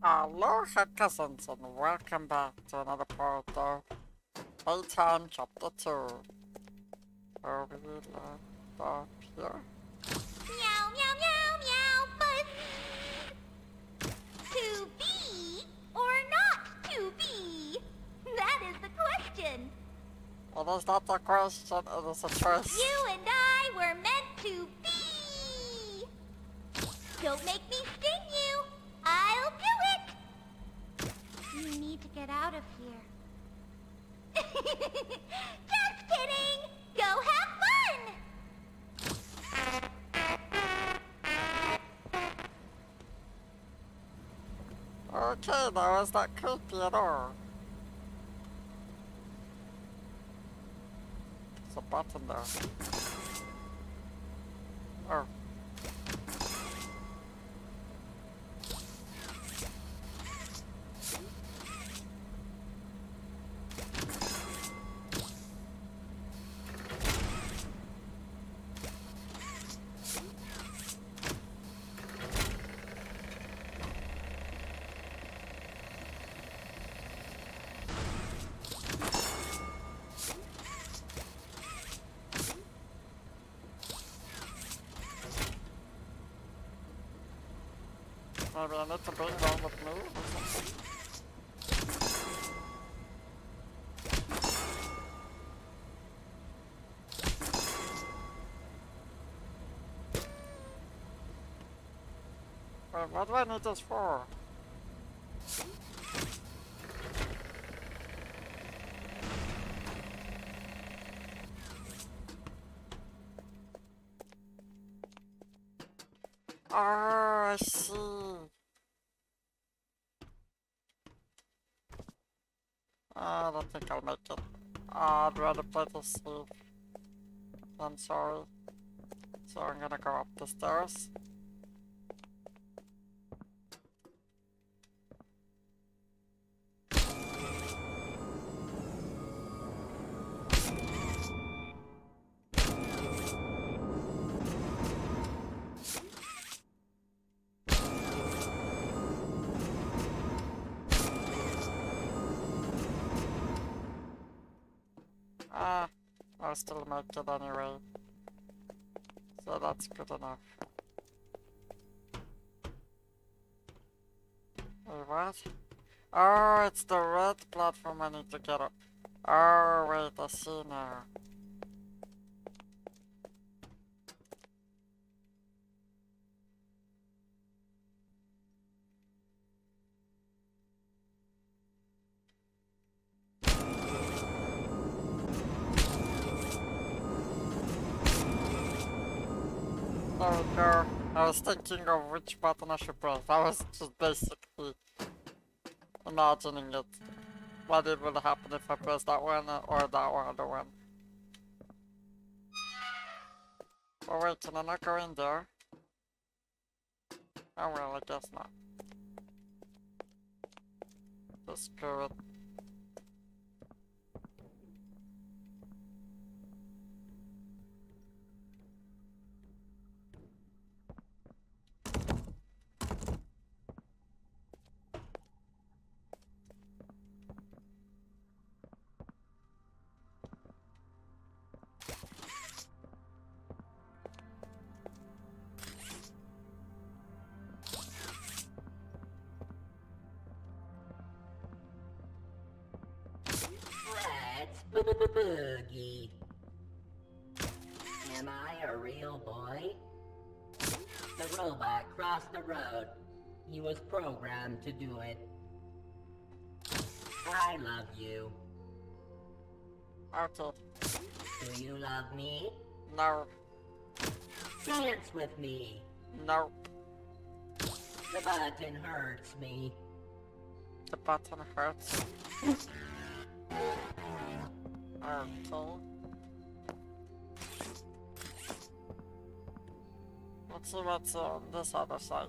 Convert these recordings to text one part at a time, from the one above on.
Aloha cousins and welcome back to another part of Playtime Chapter 2. Where we left off here. Meow, meow, meow, meow, but to be or not to be? That is the question. It is not a question, it is a choice. You and I were meant to be. Don't make me sting you. I'll do it. You need to get out of here. Just kidding. Go have fun. Oh, okay, that was not creepy at all. There's a button there. Oh. Me or something. Wait, what do I need this for? I see. Uh, I don't think I'll make it. Uh, I'd rather play this safe. I'm sorry. So I'm gonna go up the stairs. That's good enough. Wait, what? Oh, it's the red platform I need to get up. Oh, wait, I see now. Was thinking of which button I should press. I was just basically imagining it. What it would happen if I press that one or that one, other one. Oh wait, can I not go in there? Oh well, I guess not. Just it. Boogie. Am I a real boy? The robot crossed the road. He was programmed to do it. I love you. Okay. Do you love me? No. Dance with me. No. The button hurts me. The button hurts. Okay. Let's see what's on um, this other side.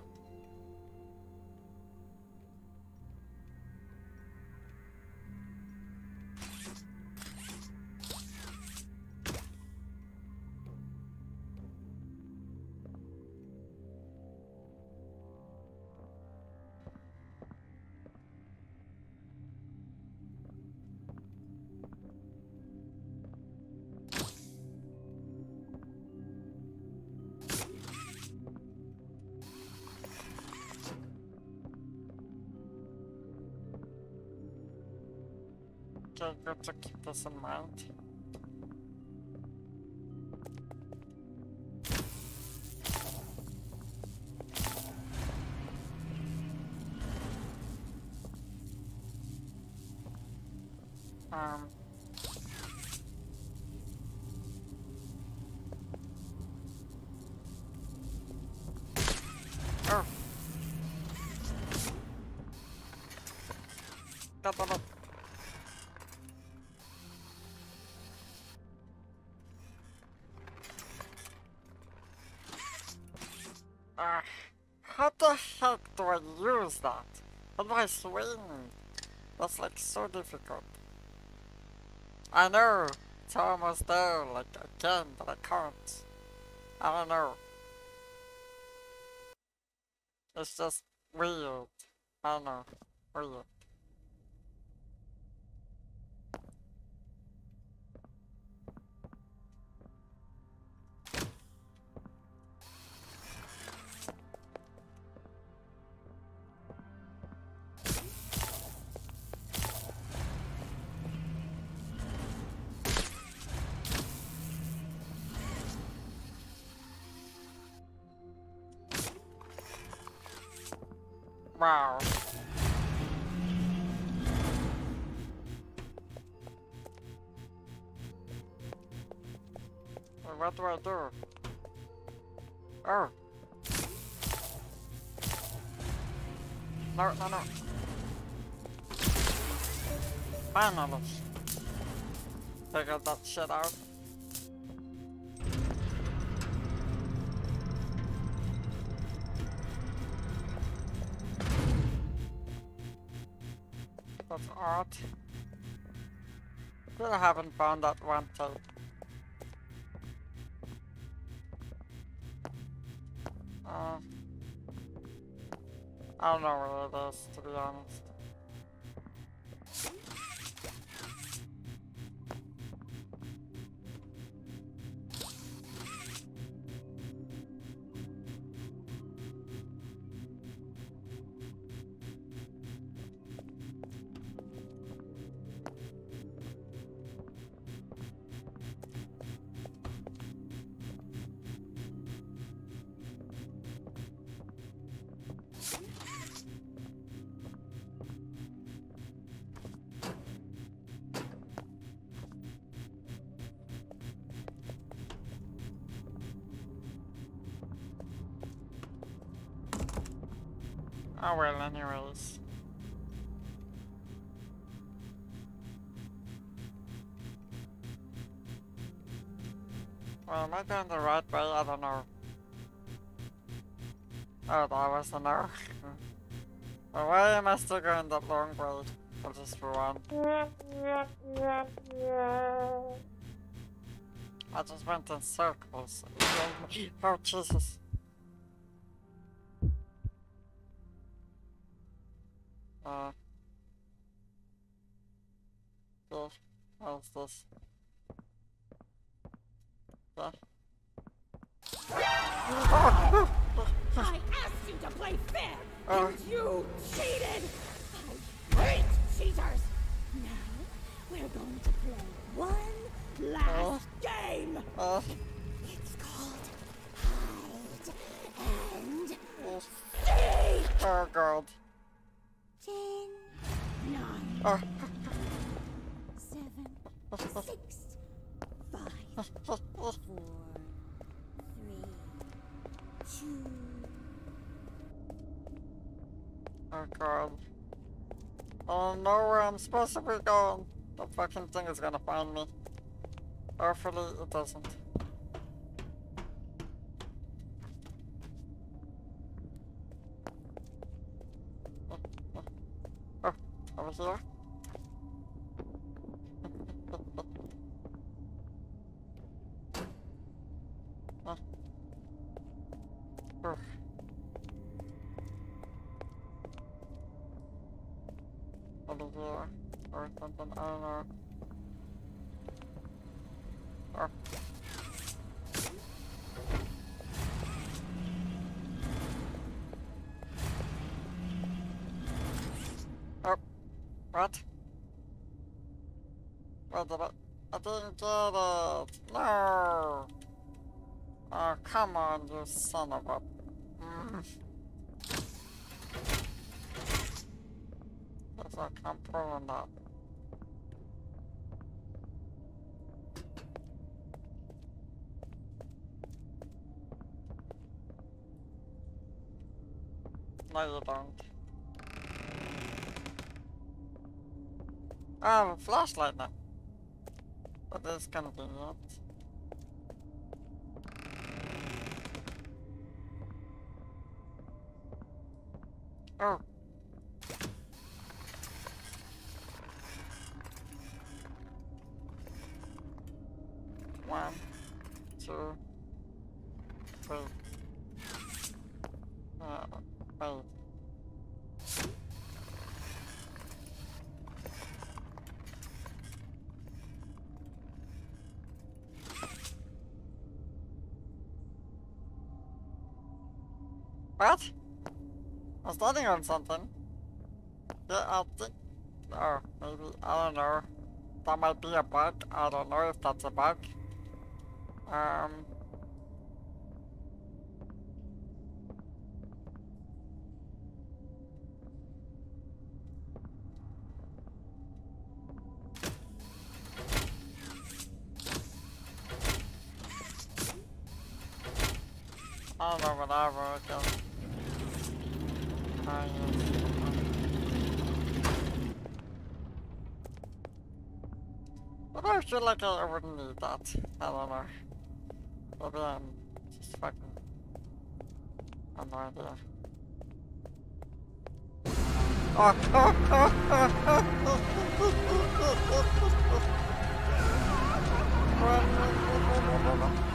In mind. Um. Oh. Da, da, I swing? That's like so difficult. I know it's almost there, like again, but I can't. I don't know. It's just weird. I don't know. Weird. Wow. What do I do? Oh. No, no, no. Finally. Figured that shit out. Odd. Still haven't found that one tape. Uh, I don't know where it is, to be honest. Oh well, anyways. Well, am I going the right way? I don't know. Oh, that was a no. well, why am I still going the long way? I'll just for one. I just went in circles. Oh, Jesus. Uh. This. How's this? That. I asked you to play fair, Oh. and you cheated! I hate cheaters! Now, we're going to play one last game! Uh. Oh. seven, six, five, four, three, two, Oh god. Oh, I don't know where I'm supposed to be going. The fucking thing is gonna find me. Hopefully it doesn't. Oh, oh. oh over here? What? Where did I? Didn't get it. No. Oh, come on, you son of a. Mm. Guess I can't pull that. No, you don't. I have a flashlight now. But that's convenient. Oh. One, two, three. Uh, wait. What? I was landing on something. Yeah, I think. Oh, maybe. I don't know. That might be a bug. I don't know if that's a bug. Um. I don't know, okay. Ah, yes. But I feel like I wouldn't need that. I don't know. Maybe I'm just fucking... I have no idea. Oh, oh, oh, oh, oh,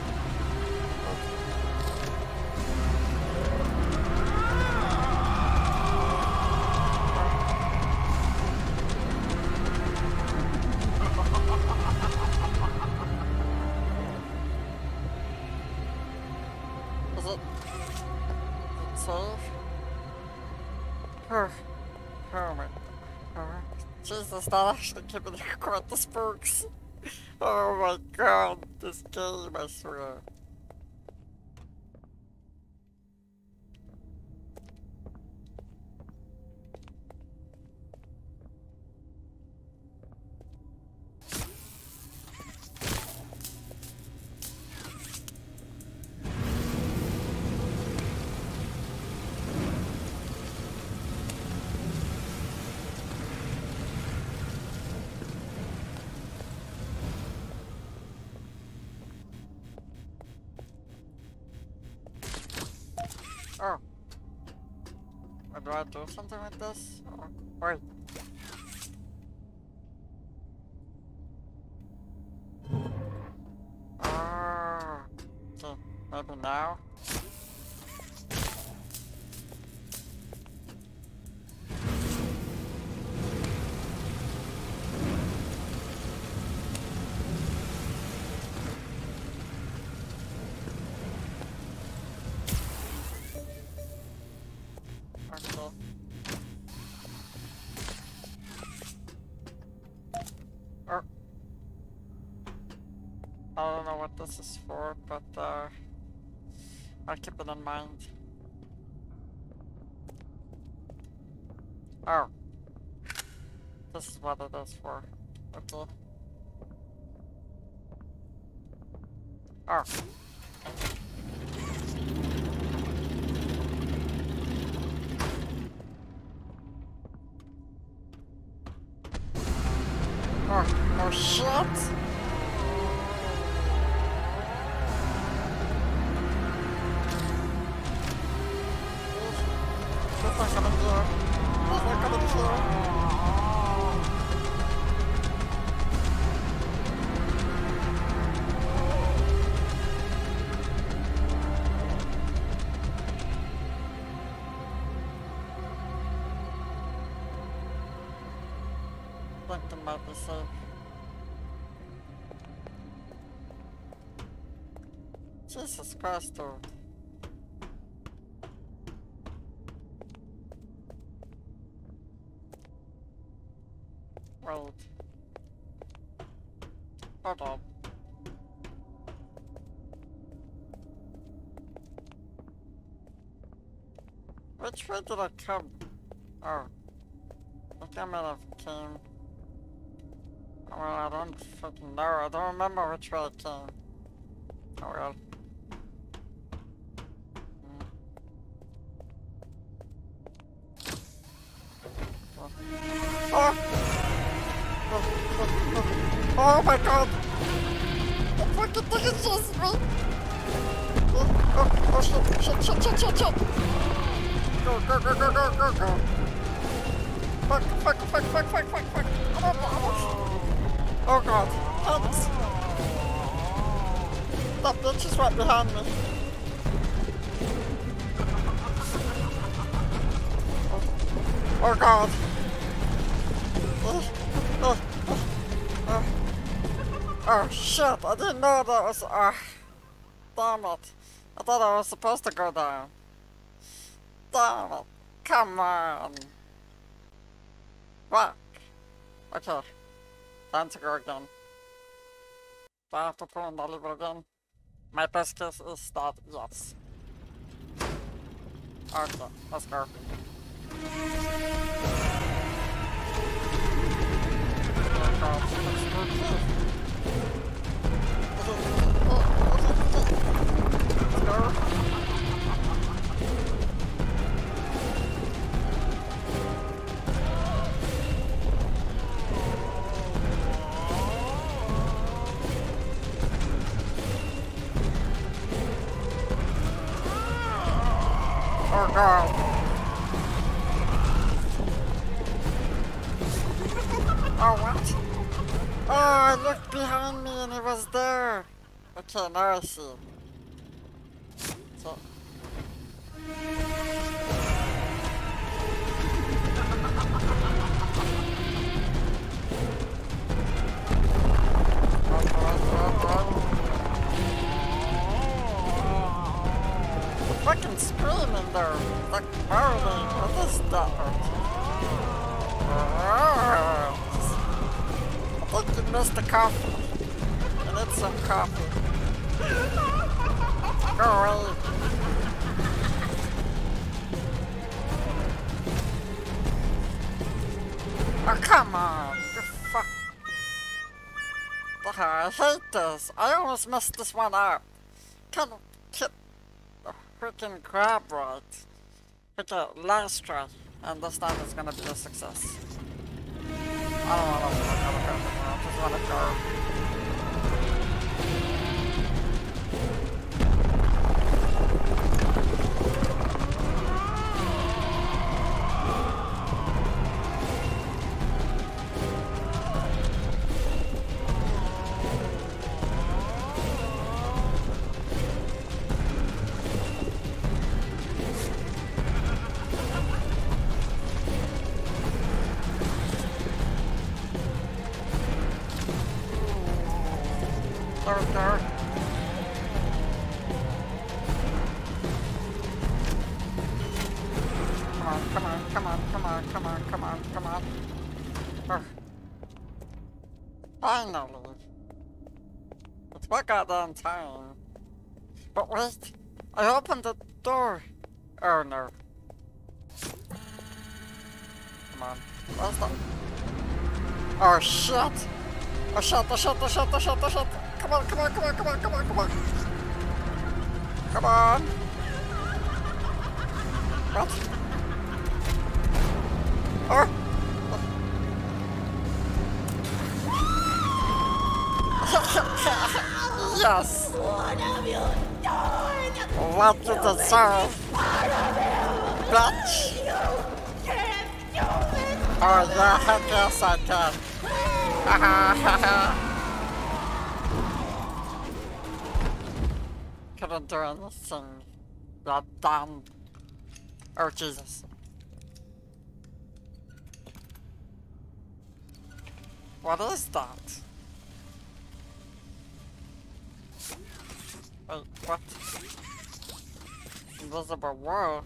actually gave me quite the spooks. Oh my god, this game, I swear. Oh. Or do I do something with this? Or, wait. Oh. Okay, maybe now? I don't know what this is for, but uh, I'll keep it in mind. Oh. This is what it is for. Okay. Oh. Oh, oh shit! Might be safe. Jesus Christ, dude. Wait. Hold on. Which way did I come? Oh. I think I might have came. Well, I don't fucking know. I don't remember which way I came. Oh well. Hmm. Oh. Oh. Oh, oh, my god! The fucking thing is just me! Oh, oh, shit, shit, shit, shit, shit, shit! Go, go, go, go, go, go, go! Fuck, fuck, fuck, fuck, fuck, fuck, fuck! I'm on, I'm. Oh god, thanks! That bitch is right behind me. Oh, oh god. Oh, oh, oh, oh. Oh shit, I didn't know that was. Uh, damn it. I thought I was supposed to go down. Damn it. Come on. Fuck. Okay. Time to go again. Do I have to pull on the lever again? My best guess is that yes. Okay, let's go. Oh let's go. Okay, now I see. So. Fucking screaming there, like barely. What is that? I think you missed the coffee. I need some coffee. I almost messed this one up. Can keep the freaking crab right. Okay, last try. And this time it's gonna be a success. I don't wanna the crab anymore. I just wanna go. It's what goddamn time. But wait, I opened the door. Oh no. Come on. Where's the... Oh shit! Oh shit, oh shit, oh shit, oh shit, oh shit! Come on, come on, come on, come on, come on, come on! Come on! What? Oh! Yes! What have you done? What you deserve, bitch! Oh yeah, I can. Couldn't do anything. That damn. Oh Jesus. What is that? Wait, what? Invisible wall?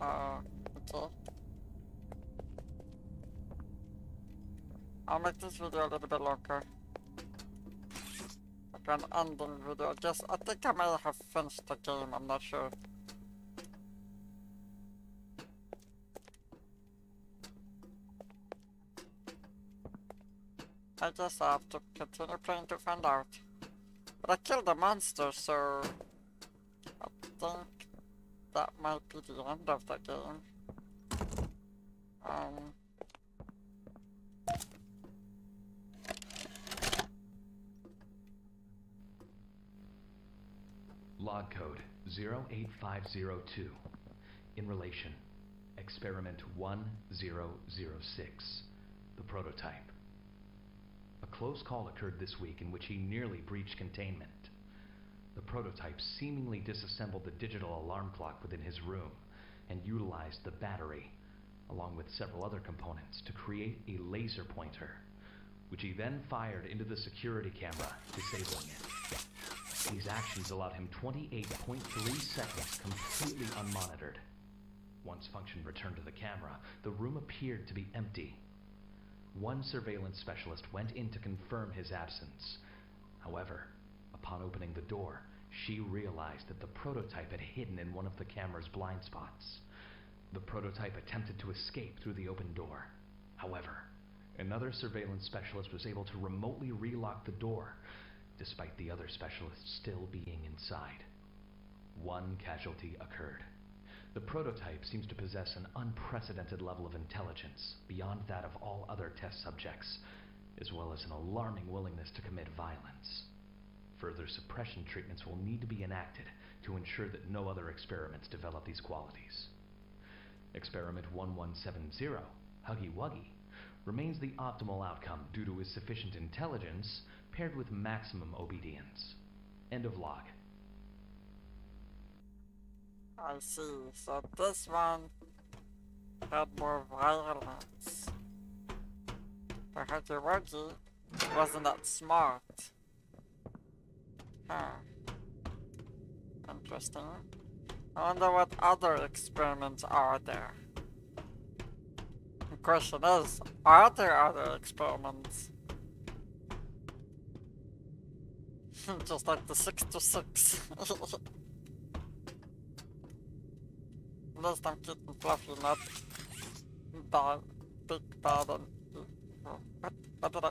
Uh, I'll make this video a little bit longer. Like an ending video. I guess I think I may have finished the game, I'm not sure. I guess I have to continue playing to find out. But I killed the monster, so I think that might be the end of the game. Um, Log code 08502. In relation, experiment 1006. The prototype. A close call occurred this week in which he nearly breached containment. The prototype seemingly disassembled the digital alarm clock within his room and utilized the battery, along with several other components, to create a laser pointer, which he then fired into the security camera, disabling it. These actions allowed him 28.3 seconds completely unmonitored. Once function returned to the camera, the room appeared to be empty. One surveillance specialist went in to confirm his absence. However, upon opening the door, she realized that the prototype had hidden in one of the camera's blind spots. The prototype attempted to escape through the open door. However, another surveillance specialist was able to remotely relock the door, despite the other specialist still being inside. One casualty occurred. The prototype seems to possess an unprecedented level of intelligence beyond that of all other test subjects, as well as an alarming willingness to commit violence. Further suppression treatments will need to be enacted to ensure that no other experiments develop these qualities. Experiment 1170, Huggy Wuggy, remains the optimal outcome due to his sufficient intelligence paired with maximum obedience. End of log. I see. So this one had more violence. But Wuggy wasn't that smart. Huh. Interesting. I wonder what other experiments are there. The question is, are there other experiments? Just like the 6 to 6. Least I'm keeping Fluffy big what, what did I?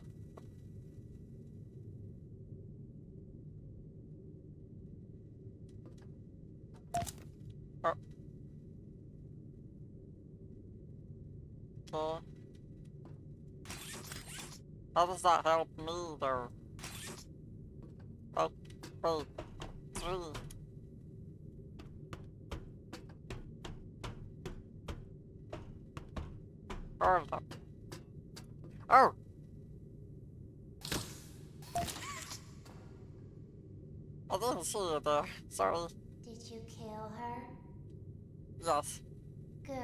How does that help me though? Oh, wait, three. Hold up. Oh! I didn't see you there. Sorry. Did you kill her? Yes. Good.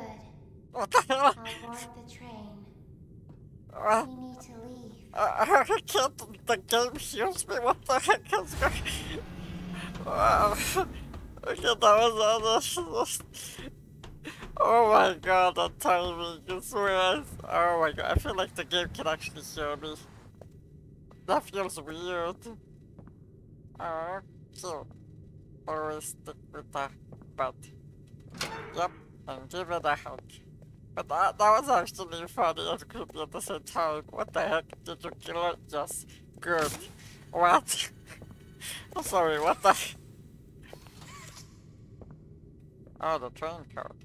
What the hell? I'll the train. Uh, We need to leave. uh, I can't. The game heals me. What the heck is going Wow. Okay, that was honest. Oh my god, the timing is weird. Oh my god, I feel like the game can actually hear me. That feels weird. Oh, cute. Always stick with the butt. Yep, and give it a hug. But that, that was actually funny and creepy at the same time. What the heck? Did you kill it? Yes. Good. What? I'm sorry, what the? Oh, the train code.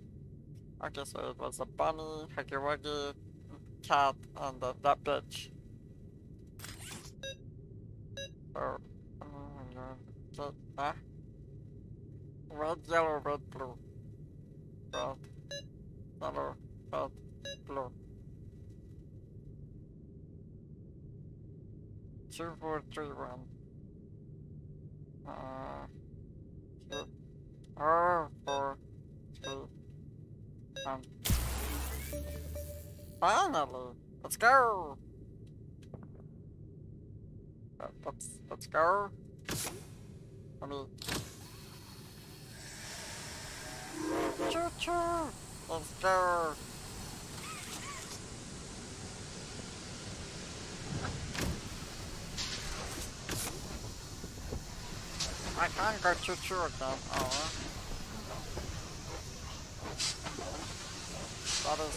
Okay, so it was a bunny, Huggy Wuggy, cat, and uh, that bitch. My god. Ah. Red, yellow, red, blue. Red, yellow, red, blue. Two, four, three, one. Uh, two, four, something. Finally! Let's go! Uh, let's, let's go. Let me... Choo-choo! Let's go! I can't go choo-choo again, oh. That is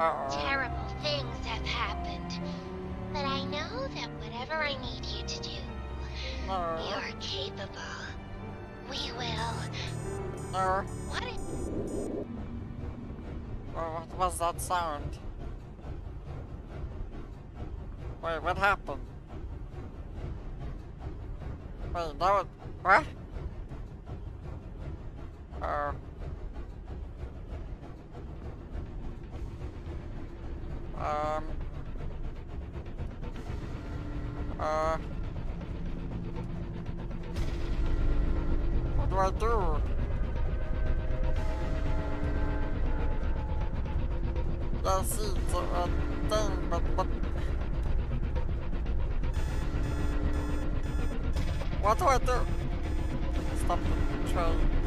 Terrible things have happened. But I know that whatever I need you to do, you're capable. We will. What Oh, what was that sound? Wait, what happened? Wait, that was... What? Oh. Um... Uh... What do I do? I see it's a thing, but what? What do I do? Stop the train.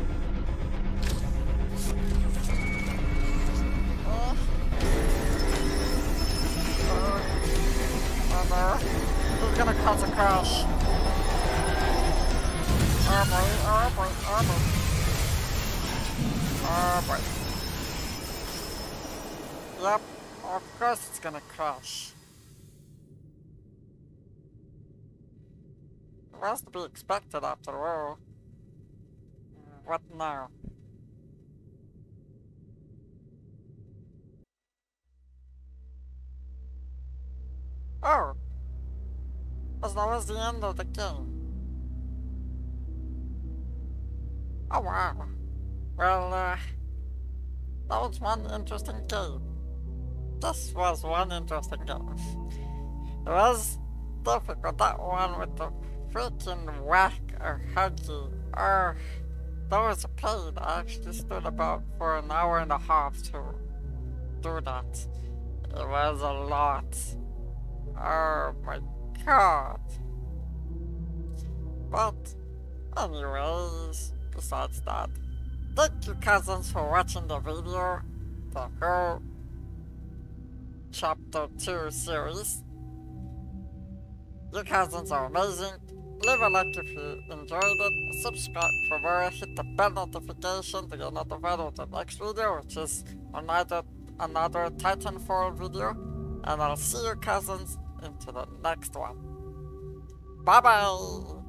Gonna a crash. Oh boy, oh boy, oh boy. Oh boy. Yep, of course it's gonna crash. Was to be expected after all. What now? Oh! As that was the end of the game. Oh wow. Well, uh, that was one interesting game. This was one interesting game. It was difficult, that one with the freaking whack or huggy. Oh, that was a pain. I actually stood about for an hour and a half to do that. It was a lot. Oh my god. But, anyways, besides that, thank you cousins for watching the video, the whole chapter 2 series. You cousins are amazing. Leave a like if you enjoyed it, subscribe for more, hit the bell notification to get notified of the next video, which is another, another Titanfall video. And I'll see you cousins into the next one. Bye bye!